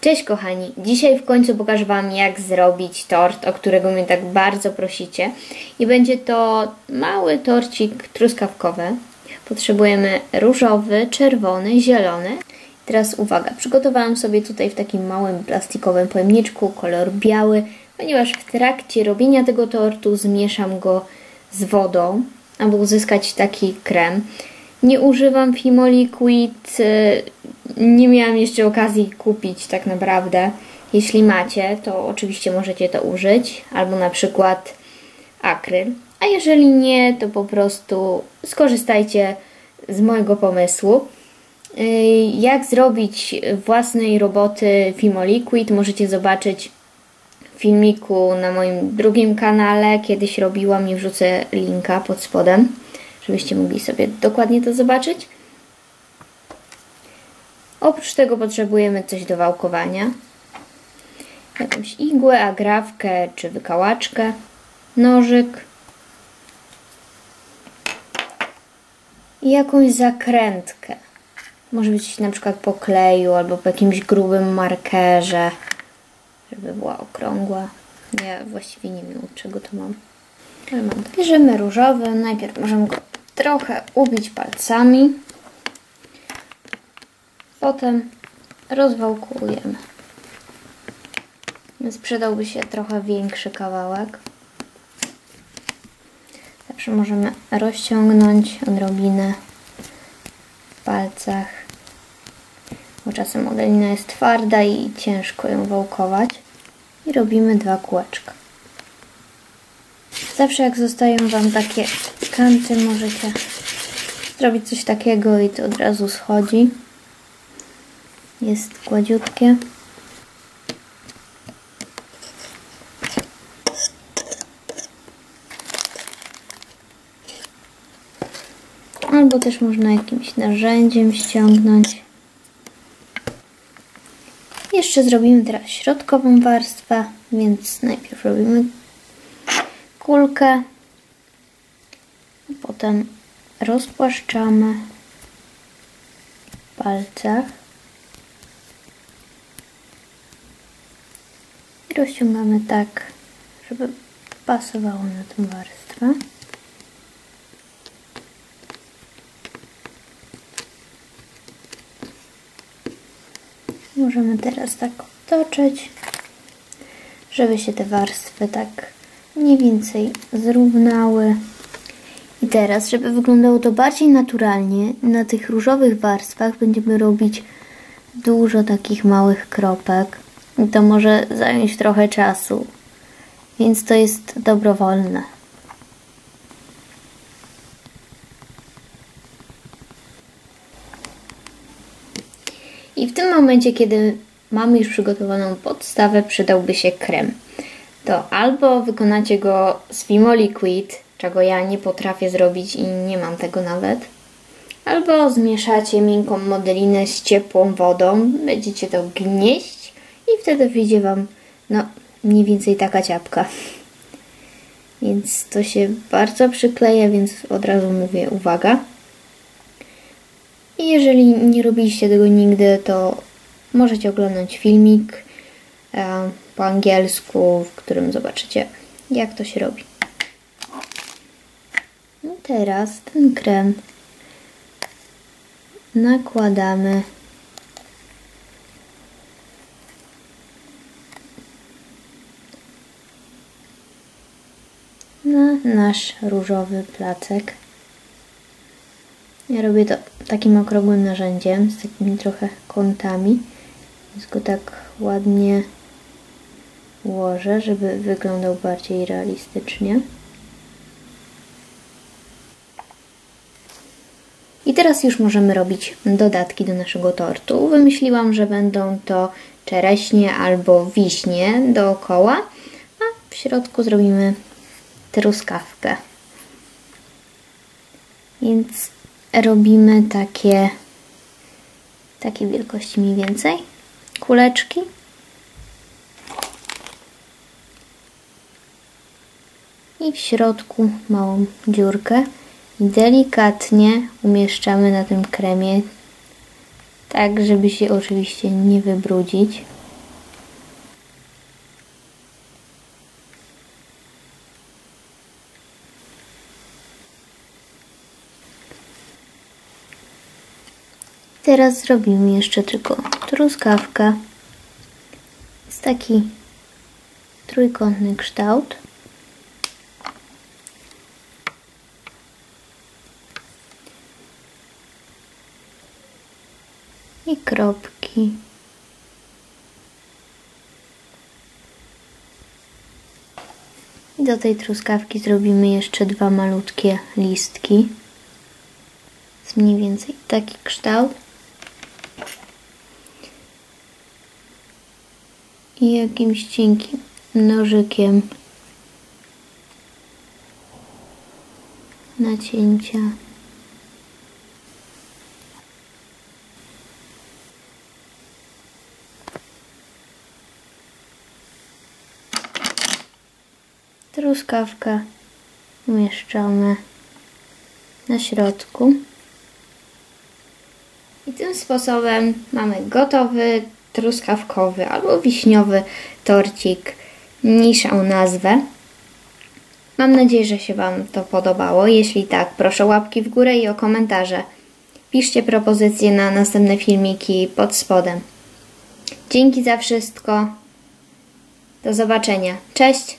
Cześć kochani, dzisiaj w końcu pokażę Wam jak zrobić tort, o którego mnie tak bardzo prosicie. I będzie to mały torcik truskawkowy. Potrzebujemy różowy, czerwony, zielony. Teraz uwaga, przygotowałam sobie tutaj w takim małym plastikowym pojemniczku kolor biały, ponieważ w trakcie robienia tego tortu zmieszam go z wodą, aby uzyskać taki krem. Nie używam Fimo Liquid, y, nie miałam jeszcze okazji kupić tak naprawdę. Jeśli macie, to oczywiście możecie to użyć, albo na przykład akryl. A jeżeli nie, to po prostu skorzystajcie z mojego pomysłu. Y, jak zrobić własnej roboty Fimo Liquid możecie zobaczyć w filmiku na moim drugim kanale. Kiedyś robiłam i wrzucę linka pod spodem żebyście mogli sobie dokładnie to zobaczyć. Oprócz tego potrzebujemy coś do wałkowania. Jakąś igłę, agrawkę czy wykałaczkę, nożyk i jakąś zakrętkę. Może być na przykład po kleju albo po jakimś grubym markerze, żeby była okrągła. Ja właściwie nie wiem od czego to mam. Ale mam. Bierzemy różowy, najpierw możemy go trochę ubić palcami. Potem rozwałkujemy. Więc przydałby się trochę większy kawałek. Zawsze możemy rozciągnąć odrobinę w palcach, bo czasem modelina jest twarda i ciężko ją wałkować. I robimy dwa kółeczka. Zawsze jak zostają Wam takie kanty, możecie zrobić coś takiego i to od razu schodzi. Jest gładziutkie. Albo też można jakimś narzędziem ściągnąć. Jeszcze zrobimy teraz środkową warstwę, więc najpierw robimy kulkę. Potem rozpłaszczamy w palcach. I rozciągamy tak, żeby pasowało na tę warstwę. Możemy teraz tak otoczyć, żeby się te warstwy tak mniej więcej zrównały. I teraz, żeby wyglądało to bardziej naturalnie, na tych różowych warstwach będziemy robić dużo takich małych kropek. I to może zająć trochę czasu, więc to jest dobrowolne. I w tym momencie, kiedy mamy już przygotowaną podstawę, przydałby się krem to albo wykonacie go z Fimo Liquid, czego ja nie potrafię zrobić i nie mam tego nawet, albo zmieszacie miękką modelinę z ciepłą wodą, będziecie to gnieść i wtedy wyjdzie Wam no mniej więcej taka ciapka. Więc to się bardzo przykleja, więc od razu mówię uwaga. I jeżeli nie robiliście tego nigdy, to możecie oglądać filmik e, po angielsku, w którym zobaczycie, jak to się robi. No teraz ten krem nakładamy na nasz różowy placek. Ja robię to takim okrągłym narzędziem, z takimi trochę kątami, więc go tak ładnie ułożę, żeby wyglądał bardziej realistycznie. I teraz już możemy robić dodatki do naszego tortu. Wymyśliłam, że będą to czereśnie albo wiśnie dookoła, a w środku zrobimy truskawkę. Więc robimy takie, takie wielkości mniej więcej kuleczki. i w środku małą dziurkę delikatnie umieszczamy na tym kremie, tak żeby się oczywiście nie wybrudzić. Teraz zrobimy jeszcze tylko truskawkę. Jest taki trójkątny kształt. I kropki. I do tej truskawki zrobimy jeszcze dwa malutkie listki. Jest mniej więcej taki kształt. I jakimś cienkim nożykiem nacięcia. Truskawkę umieszczamy na środku. I tym sposobem mamy gotowy truskawkowy albo wiśniowy torcik. Mniejszą nazwę. Mam nadzieję, że się Wam to podobało. Jeśli tak, proszę łapki w górę i o komentarze. Piszcie propozycje na następne filmiki pod spodem. Dzięki za wszystko. Do zobaczenia. Cześć!